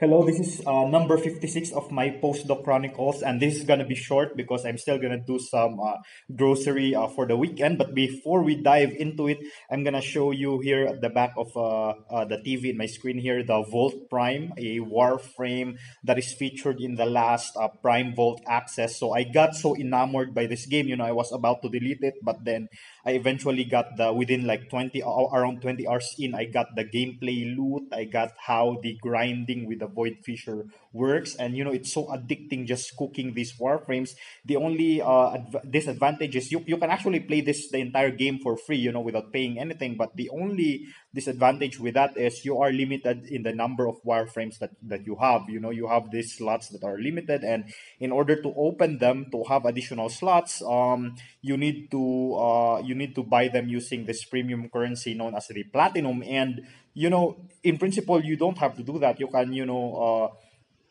Hello, this is uh, number 56 of my postdoc chronicles, and this is gonna be short because I'm still gonna do some uh, grocery uh, for the weekend. But before we dive into it, I'm gonna show you here at the back of uh, uh, the TV in my screen here the Volt Prime, a Warframe that is featured in the last uh, Prime Vault access. So I got so enamored by this game, you know, I was about to delete it, but then I eventually got the within like 20 around 20 hours in, I got the gameplay loot, I got how the grinding with the Void Fissure works, and you know it's so addicting just cooking these warframes. The only uh, adv- disadvantage is you you can actually play this the entire game for free, you know, without paying anything. But the only disadvantage with that is you are limited in the number of warframes that that you have. You know, you have these slots that are limited, and in order to open them to have additional slots, um, you need to uh, you need to buy them using this premium currency known as the platinum. And you know in principle you don't have to do that. You can you know uh,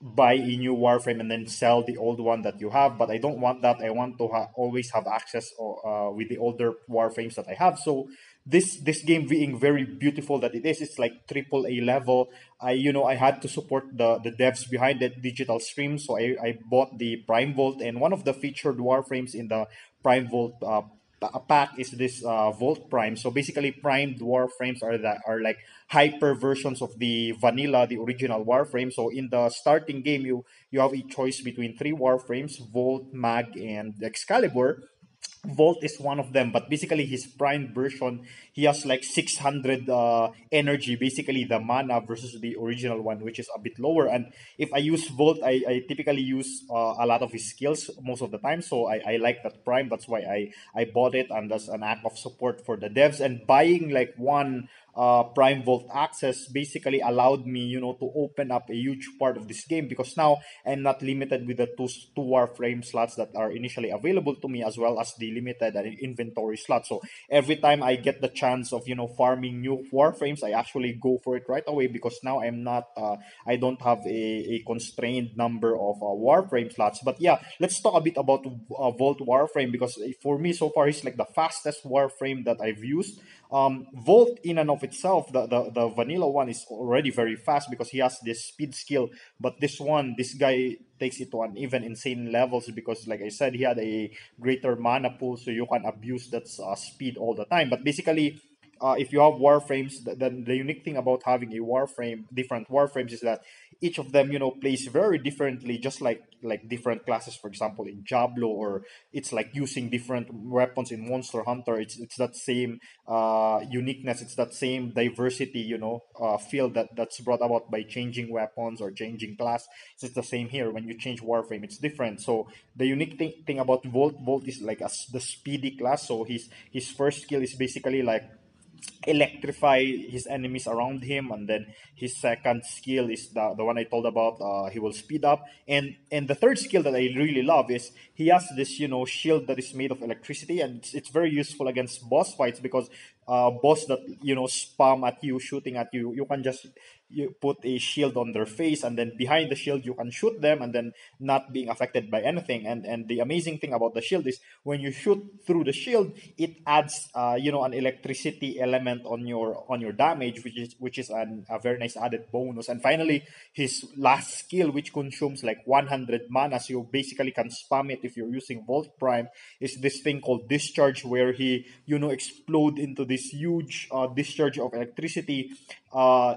buy a new warframe and then sell the old one that you have but i don't want that. I want to ha- always have access uh, with the older warframes that i have. So this this game being very beautiful that it is it's like triple a level i you know i had to support the the devs behind that Digital Extremes so i i bought the prime vault and one of the featured warframes in the prime vault uh, a pack is this uh, Volt Prime. So basically, Prime Warframes are that are like hyper versions of the vanilla, the original Warframe. So in the starting game, you you have a choice between three Warframes: Volt, Mag, and Excalibur. Volt is one of them, but basically his prime version, he has like 600 uh, energy, basically the mana versus the original one, which is a bit lower. And if I use Volt, I, I typically use uh, a lot of his skills most of the time. So I, I like that prime. That's why I, I bought it and that's an act of support for the devs. And buying like one uh, Prime Vault access basically allowed me, you know, to open up a huge part of this game because now I'm not limited with the two, two Warframe slots that are initially available to me as well as the limited inventory slot. So every time I get the chance of, you know, farming new Warframes, I actually go for it right away because now I'm not, uh, I don't have a, a constrained number of uh, Warframe slots. But yeah, let's talk a bit about uh, Volt Warframe because for me so far it's like the fastest Warframe that I've used. Um, Volt in and of itself, the, the, the vanilla one is already very fast because he has this speed skill. But this one, this guy takes it to an even insane levels because, like I said, he had a greater mana pool, so you can abuse that uh, speed all the time. But basically, uh, if you have warframes, then the unique thing about having a warframe, different warframes, is that each of them, you know, plays very differently, just like like different classes. For example, in Diablo, or it's like using different weapons in Monster Hunter. It's it's that same uh, uniqueness. It's that same diversity, you know, uh, feel that that's brought about by changing weapons or changing class. It's the same here. When you change warframe, it's different. So the unique thing, thing about Volt, Volt is like a, the speedy class. So his his first skill is basically like electrify his enemies around him and then his second skill is the, the one i told about uh, he will speed up. And and the third skill that i really love is he has this you know shield that is made of electricity and it's, it's very useful against boss fights because uh, boss that you know spam at you shooting at you you can just you put a shield on their face and then behind the shield you can shoot them and then not being affected by anything. And and the amazing thing about the shield is when you shoot through the shield it adds uh, you know an electricity element on your on your damage which is which is an, a very nice added bonus. And finally his last skill which consumes like 100 mana so you basically can spam it if you're using volt prime is this thing called discharge where he you know explode into this huge uh, discharge of electricity uh,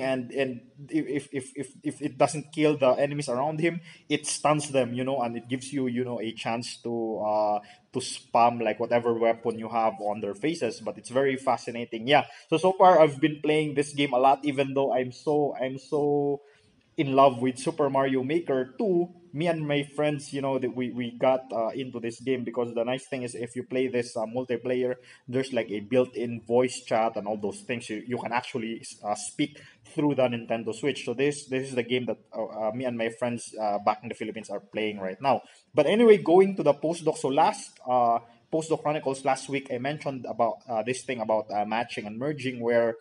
and and if, if if if it doesn't kill the enemies around him it stuns them you know and it gives you you know a chance to uh to spam like whatever weapon you have on their faces. But it's very fascinating. Yeah. So so far i've been playing this game a lot even though i'm so i'm so in love with Super Mario Maker 2, me and my friends, you know, that we, we got uh, into this game because the nice thing is if you play this uh, multiplayer, there's like a built-in voice chat and all those things. You, you can actually uh, speak through the Nintendo Switch. So this this is the game that uh, uh, me and my friends uh, back in the Philippines are playing right now. But anyway, going to the postdoc. So last postdoc chronicles last week, I mentioned about this thing about matching and merging where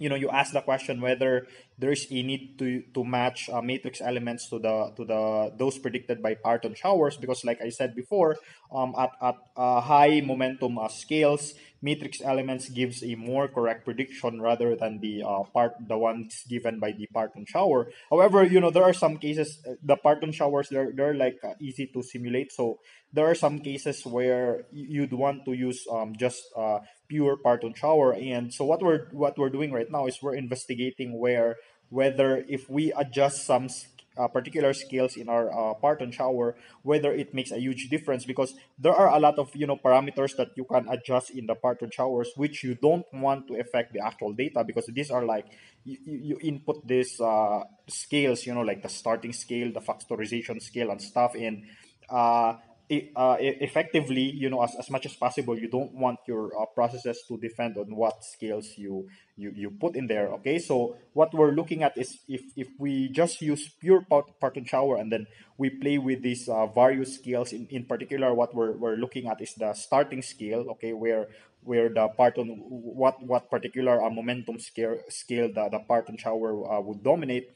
you know you ask the question whether there is a need to to match uh, matrix elements to the to the those predicted by Parton showers because like I said before, um, at at uh, high momentum uh, scales, matrix elements gives a more correct prediction rather than the uh, part the ones given by the Parton shower. However, you know there are some cases uh, the Parton showers they're they're like uh, easy to simulate. So there are some cases where you'd want to use um, just uh, pure Parton shower. And so what we're what we're doing right now is we're investigating where whether if we adjust some uh, particular scales in our uh, Parton shower, whether it makes a huge difference because there are a lot of you know parameters that you can adjust in the Parton showers which you don't want to affect the actual data because these are like you, you input these uh, scales, you know, like the starting scale, the factorization scale and stuff, and uh, uh, effectively, you know, as, as much as possible, you don't want your uh, processes to depend on what scales you, you you put in there. Okay, so what we're looking at is if if we just use pure Parton shower and then we play with these uh, various scales. In, in particular, what we're, we're looking at is the starting scale. Okay, where where the Parton what what particular uh, momentum scale scale the the Parton shower uh, would dominate.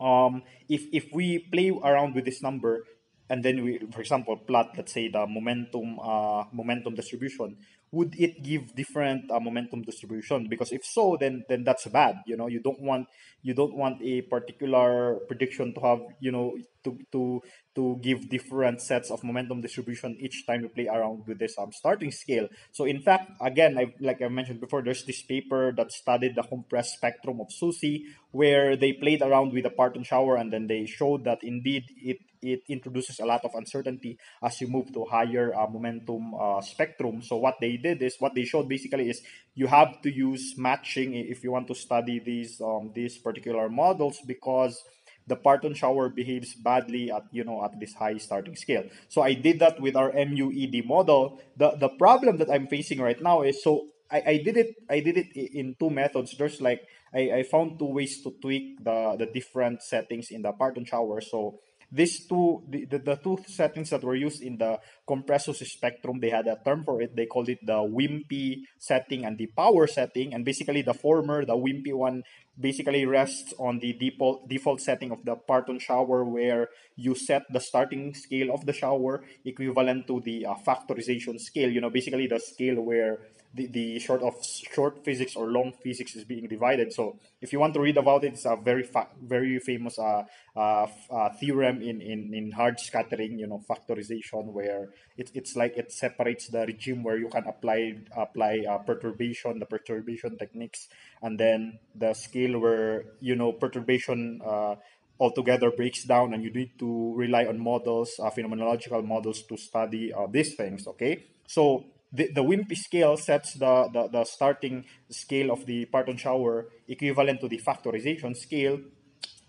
Um, if if we play around with this number, and then we, for example, plot, let's say the momentum, uh, momentum distribution, would it give different uh, momentum distribution? Because if so, then then that's bad. You know, you don't want you don't want a particular prediction to have you know to to to give different sets of momentum distribution each time you play around with this um, starting scale. So in fact, again, I, like I mentioned before, there's this paper that studied the compressed spectrum of SUSY where they played around with the Parton shower and then they showed that indeed it it introduces a lot of uncertainty as you move to higher uh, momentum uh, spectrum. So what they did is what they showed basically is you have to use matching if you want to study these um, these particular models because the Parton shower behaves badly at you know at this high starting scale. So I did that with our MUED model. The the problem that I'm facing right now is so I, I did it I did it in two methods. There's like I, I found two ways to tweak the the different settings in the Parton shower. So these two, the, the, two settings that were used in the Compressed spectrum, they had a term for it. They called it the wimpy setting and the power setting. And basically, the former, the wimpy one, basically rests on the default default setting of the Parton shower, where you set the starting scale of the shower equivalent to the uh, factorization scale. You know, basically the scale where the, the short of short physics or long physics is being divided. So if you want to read about it, it's a very fa- very famous uh, uh, uh, theorem in, in, in hard scattering, you know, factorization, where it, it's like it separates the regime where you can apply apply uh, perturbation, the perturbation techniques, and then the scale where you know perturbation uh, altogether breaks down, and you need to rely on models, uh, phenomenological models, to study uh, these things. Okay, so the, the wimpy scale sets the, the, the starting scale of the Parton shower equivalent to the factorization scale.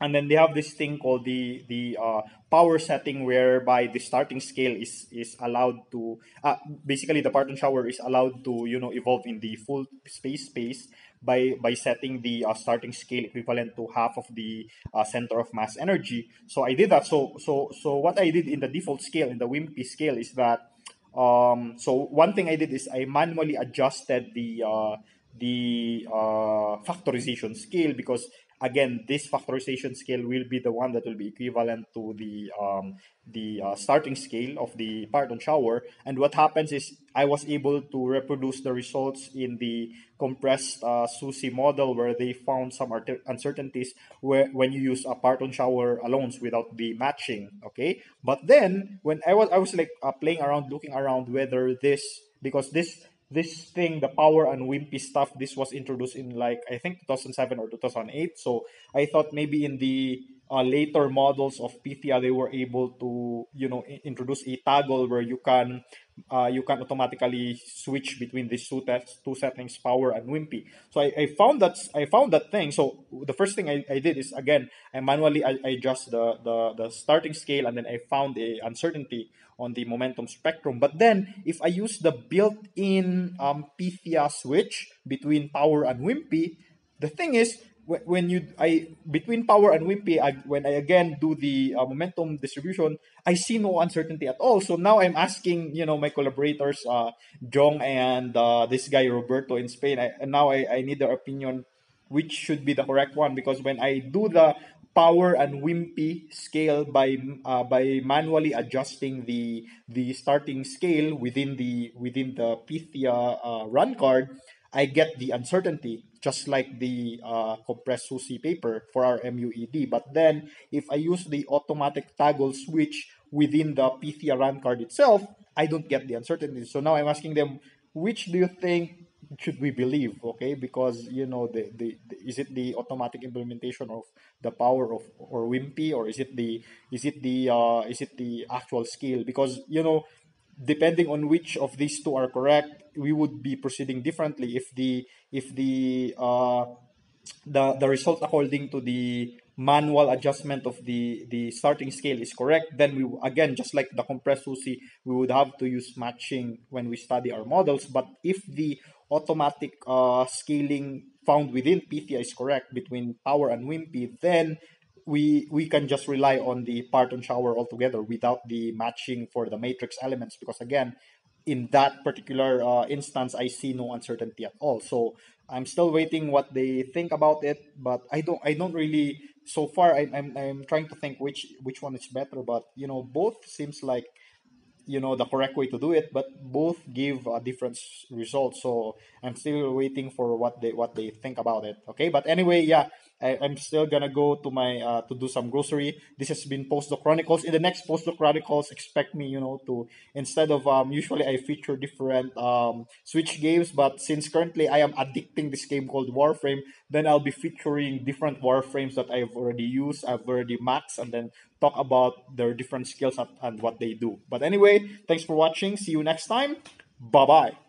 And then they have this thing called the the uh, power setting, whereby the starting scale is is allowed to uh, basically the Parton shower is allowed to you know evolve in the full space space by by setting the uh, starting scale equivalent to half of the uh, center of mass energy. So I did that. So so so what I did in the default scale in the wimpy scale is that um, so one thing I did is I manually adjusted the uh, the uh, factorization scale because again this factorization scale will be the one that will be equivalent to the um, the uh, starting scale of the Parton shower. And what happens is I was able to reproduce the results in the compressed uh, SUSY model where they found some uncertainties where when you use a Parton shower alone without the matching okay? But then when I was I was like uh, playing around looking around whether this because this this thing, the power and wimpy stuff, this was introduced in like I think 2007 or 2008. So I thought maybe in the uh, later models of Pythia, they were able to you know introduce a toggle where you can uh, you can automatically switch between these two tests, two settings, power and wimpy. So I, I found that I found that thing. So the first thing I, I did is again I manually I, I adjust the, the the starting scale and then I found a uncertainty on the momentum spectrum. But then if I use the built-in um, Pythia switch between power and wimpy, the thing is when you I between power and wimpy I, when I again do the uh, momentum distribution I see no uncertainty at all. So now I'm asking you know my collaborators uh, Jong and uh, this guy Roberto in Spain I, and now I, I need their opinion which should be the correct one because when I do the power and wimpy scale by uh, by manually adjusting the the starting scale within the within the Pythia uh, run card, I get the uncertainty just like the uh, compressed SUSY paper for our MUED. But then if I use the automatic toggle switch within the Pythia run card itself, I don't get the uncertainty. So now I'm asking them, which do you think should we believe okay because you know the, the, the, is it the automatic implementation of the power of or wimpy or is it the is it the uh, is it the actual scale because you know depending on which of these two are correct we would be proceeding differently if the if the uh, the the result according to the manual adjustment of the the starting scale is correct then we again just like the compressed SUSY we would have to use matching when we study our models. But if the automatic uh, scaling found within Pythia is correct between power and wimpy, then we we can just rely on the parton shower altogether without the matching for the matrix elements because again in that particular uh, instance i see no uncertainty at all. So i'm still waiting what they think about it but i don't i don't really so far I, I'm, I'm trying to think which which one is better but you know both seems like you know the correct way to do it but both give a different results so i'm still waiting for what they what they think about it. Okay? But anyway yeah I, am still gonna go to my uh, to do some grocery. This has been Postdoc Chronicles. In the next Postdoc Chronicles, expect me, you know, to instead of um usually I feature different um Switch games, but since currently I am addicting this game called Warframe, then I'll be featuring different Warframes that I've already used, I've already maxed, and then talk about their different skills and, and what they do. But anyway, thanks for watching. See you next time. Bye bye.